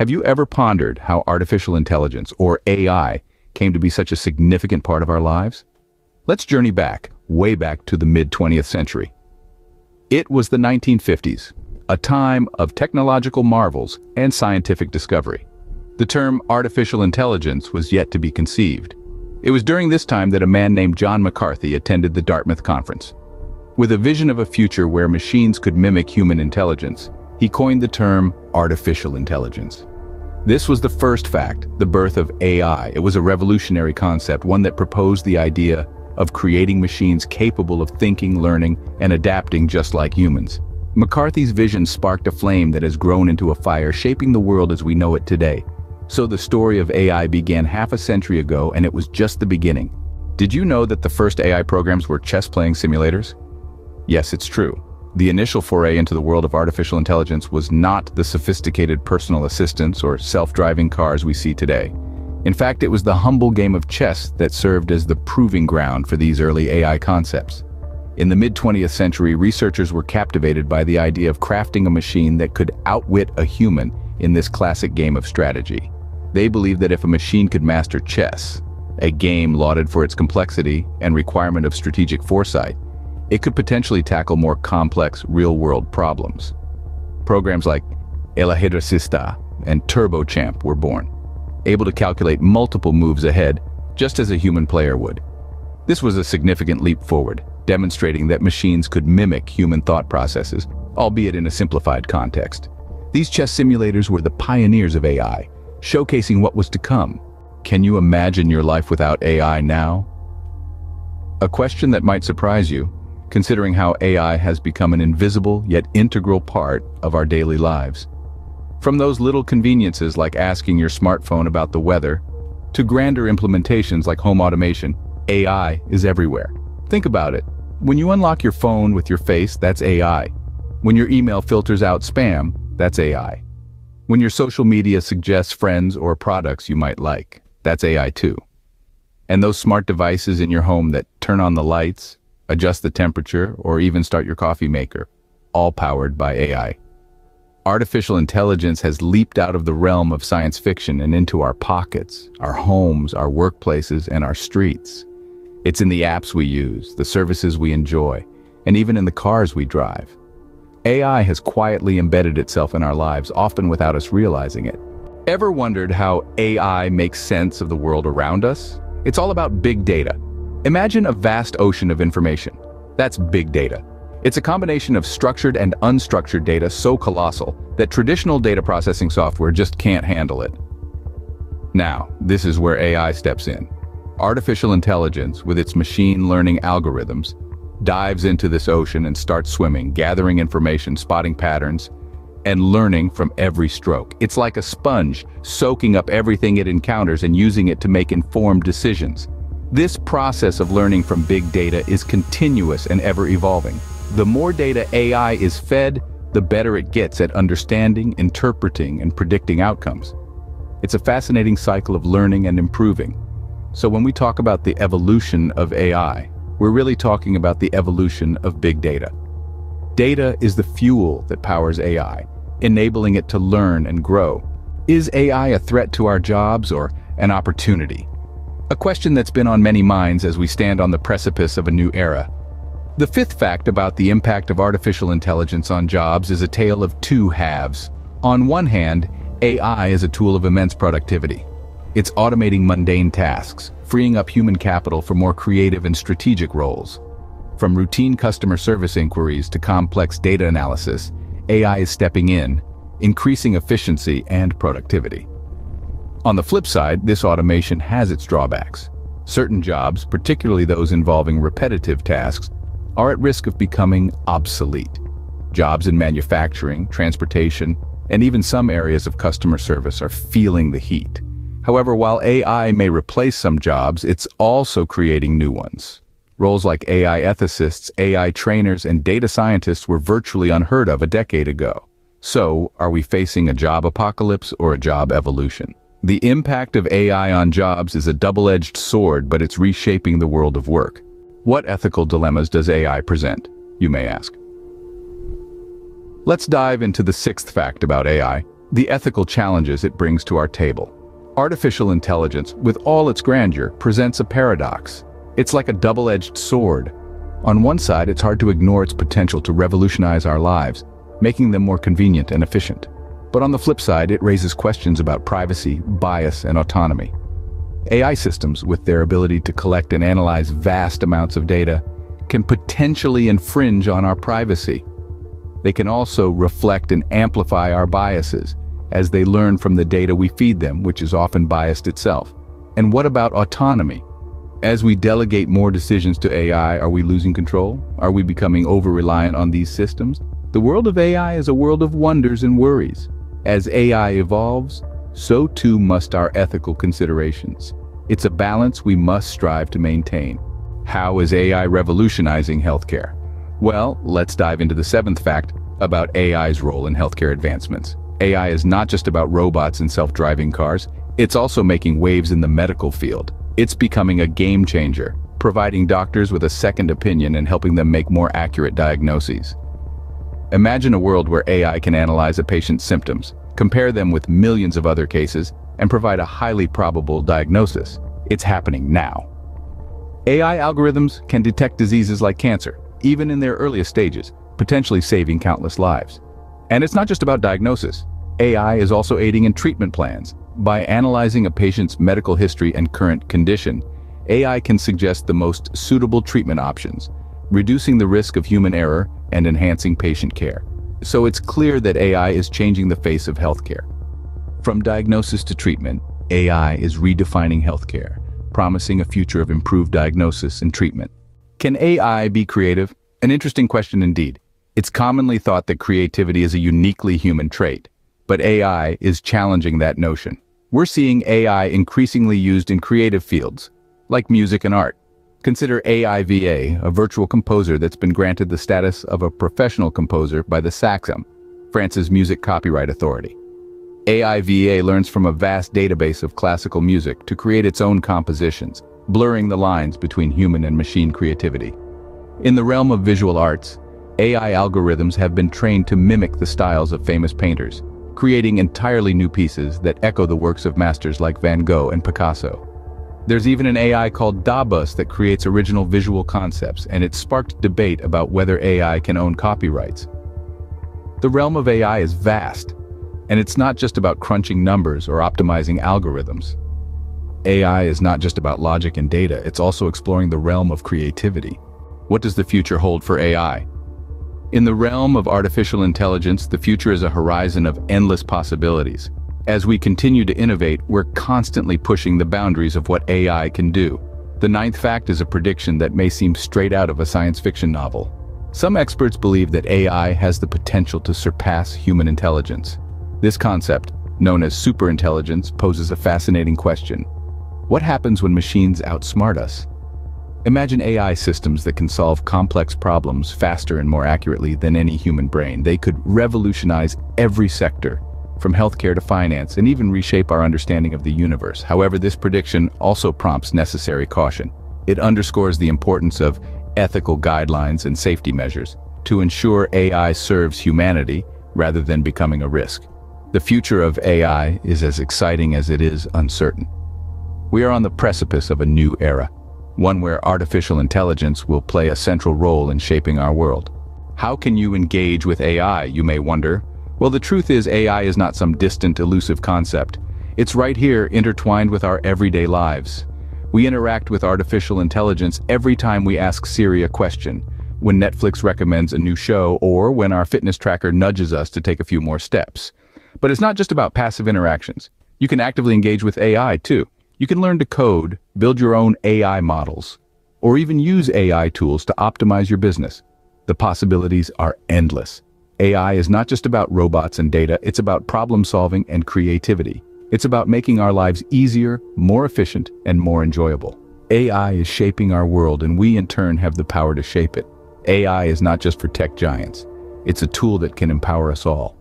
Have you ever pondered how artificial intelligence, or AI, came to be such a significant part of our lives? Let's journey back, way back to the mid-20th century. It was the 1950s, a time of technological marvels and scientific discovery. The term artificial intelligence was yet to be conceived. It was during this time that a man named John McCarthy attended the Dartmouth Conference. With a vision of a future where machines could mimic human intelligence, he coined the term artificial intelligence. This was the first fact, the birth of AI. It was a revolutionary concept, one that proposed the idea of creating machines capable of thinking, learning, and adapting just like humans. McCarthy's vision sparked a flame that has grown into a fire, shaping the world as we know it today. So the story of AI began half a century ago, and it was just the beginning. Did you know that the first AI programs were chess-playing simulators? Yes, it's true. The initial foray into the world of artificial intelligence was not the sophisticated personal assistants or self-driving cars we see today. In fact, it was the humble game of chess that served as the proving ground for these early AI concepts. In the mid-20th century, researchers were captivated by the idea of crafting a machine that could outwit a human in this classic game of strategy. They believed that if a machine could master chess, a game lauded for its complexity and requirement of strategic foresight, it could potentially tackle more complex real-world problems. Programs like El Ajedrecista and Turochamp were born, able to calculate multiple moves ahead, just as a human player would. This was a significant leap forward, demonstrating that machines could mimic human thought processes, albeit in a simplified context. These chess simulators were the pioneers of AI, showcasing what was to come. Can you imagine your life without AI now? A question that might surprise you, considering how AI has become an invisible yet integral part of our daily lives. From those little conveniences like asking your smartphone about the weather, to grander implementations like home automation, AI is everywhere. Think about it. When you unlock your phone with your face, that's AI. When your email filters out spam, that's AI. When your social media suggests friends or products you might like, that's AI too. And those smart devices in your home that turn on the lights, adjust the temperature, or even start your coffee maker, all powered by AI. Artificial intelligence has leaped out of the realm of science fiction and into our pockets, our homes, our workplaces, and our streets. It's in the apps we use, the services we enjoy, and even in the cars we drive. AI has quietly embedded itself in our lives, often without us realizing it. Ever wondered how AI makes sense of the world around us? It's all about big data, Imagine a vast ocean of information. That's big data. It's a combination of structured and unstructured data so colossal that traditional data processing software just can't handle it. Now, this is where AI steps in. Artificial intelligence, with its machine learning algorithms, dives into this ocean and starts swimming, gathering information, spotting patterns, and learning from every stroke. It's like a sponge, soaking up everything it encounters and using it to make informed decisions. This process of learning from big data is continuous and ever-evolving. The more data AI is fed, the better it gets at understanding, interpreting, and predicting outcomes. It's a fascinating cycle of learning and improving. So when we talk about the evolution of AI, we're really talking about the evolution of big data. Data is the fuel that powers AI, enabling it to learn and grow. Is AI a threat to our jobs or an opportunity? A question that's been on many minds as we stand on the precipice of a new era. The fifth fact about the impact of artificial intelligence on jobs is a tale of two halves. On one hand, AI is a tool of immense productivity. It's automating mundane tasks, freeing up human capital for more creative and strategic roles. From routine customer service inquiries to complex data analysis, AI is stepping in, increasing efficiency and productivity. On the flip side, this automation has its drawbacks. Certain jobs, particularly those involving repetitive tasks, are at risk of becoming obsolete. Jobs in manufacturing, transportation, and even some areas of customer service are feeling the heat. However, while AI may replace some jobs, it's also creating new ones. Roles like AI ethicists, AI trainers, and data scientists were virtually unheard of a decade ago. So, are we facing a job apocalypse or a job evolution? The impact of AI on jobs is a double-edged sword, but it's reshaping the world of work. What ethical dilemmas does AI present, you may ask? Let's dive into the sixth fact about AI, the ethical challenges it brings to our table. Artificial intelligence, with all its grandeur, presents a paradox. It's like a double-edged sword. On one side, it's hard to ignore its potential to revolutionize our lives, making them more convenient and efficient. But on the flip side, it raises questions about privacy, bias, and autonomy. AI systems, with their ability to collect and analyze vast amounts of data, can potentially infringe on our privacy. They can also reflect and amplify our biases, as they learn from the data we feed them, which is often biased itself. And what about autonomy? As we delegate more decisions to AI, are we losing control? Are we becoming over-reliant on these systems? The world of AI is a world of wonders and worries. As AI evolves, so too must our ethical considerations. It's a balance we must strive to maintain. How is AI revolutionizing healthcare? Well, let's dive into the seventh fact about AI's role in healthcare advancements. AI is not just about robots and self-driving cars, it's also making waves in the medical field. It's becoming a game changer, providing doctors with a second opinion and helping them make more accurate diagnoses. Imagine a world where AI can analyze a patient's symptoms, compare them with millions of other cases, and provide a highly probable diagnosis. It's happening now. AI algorithms can detect diseases like cancer, even in their earliest stages, potentially saving countless lives. And it's not just about diagnosis. AI is also aiding in treatment plans. By analyzing a patient's medical history and current condition, AI can suggest the most suitable treatment options, reducing the risk of human error and enhancing patient care. So it's clear that AI is changing the face of healthcare. From diagnosis to treatment, AI is redefining healthcare, promising a future of improved diagnosis and treatment. Can AI be creative? An interesting question indeed. It's commonly thought that creativity is a uniquely human trait but AI is challenging that notion. We're seeing AI increasingly used in creative fields, like music and art. Consider AIVA, a virtual composer that's been granted the status of a professional composer by the SACM, France's Music Copyright Authority. AIVA learns from a vast database of classical music to create its own compositions, blurring the lines between human and machine creativity. In the realm of visual arts, AI algorithms have been trained to mimic the styles of famous painters, creating entirely new pieces that echo the works of masters like Van Gogh and Picasso. There's even an AI called Dabus that creates original visual concepts, and it sparked debate about whether AI can own copyrights. The realm of AI is vast, and it's not just about crunching numbers or optimizing algorithms. AI is not just about logic and data, it's also exploring the realm of creativity. What does the future hold for AI? In the realm of artificial intelligence, the future is a horizon of endless possibilities. As we continue to innovate, we're constantly pushing the boundaries of what AI can do. The ninth fact is a prediction that may seem straight out of a science fiction novel. Some experts believe that AI has the potential to surpass human intelligence. This concept, known as superintelligence, poses a fascinating question. What happens when machines outsmart us? Imagine AI systems that can solve complex problems faster and more accurately than any human brain. They could revolutionize every sector, from healthcare to finance, and even reshape our understanding of the universe. However, this prediction also prompts necessary caution. It underscores the importance of ethical guidelines and safety measures to ensure AI serves humanity rather than becoming a risk. The future of AI is as exciting as it is uncertain. We are on the precipice of a new era one where artificial intelligence will play a central role in shaping our world. How can you engage with AI, you may wonder? Well, the truth is AI is not some distant, elusive concept. It's right here, intertwined with our everyday lives. We interact with artificial intelligence every time we ask Siri a question, when Netflix recommends a new show, or when our fitness tracker nudges us to take a few more steps. But it's not just about passive interactions. You can actively engage with AI, too. You can learn to code, build your own AI models, or even use AI tools to optimize your business. The possibilities are endless. AI is not just about robots and data, it's about problem solving and creativity. It's about making our lives easier, more efficient, and more enjoyable. AI is shaping our world and we in turn have the power to shape it. AI is not just for tech giants. It's a tool that can empower us all.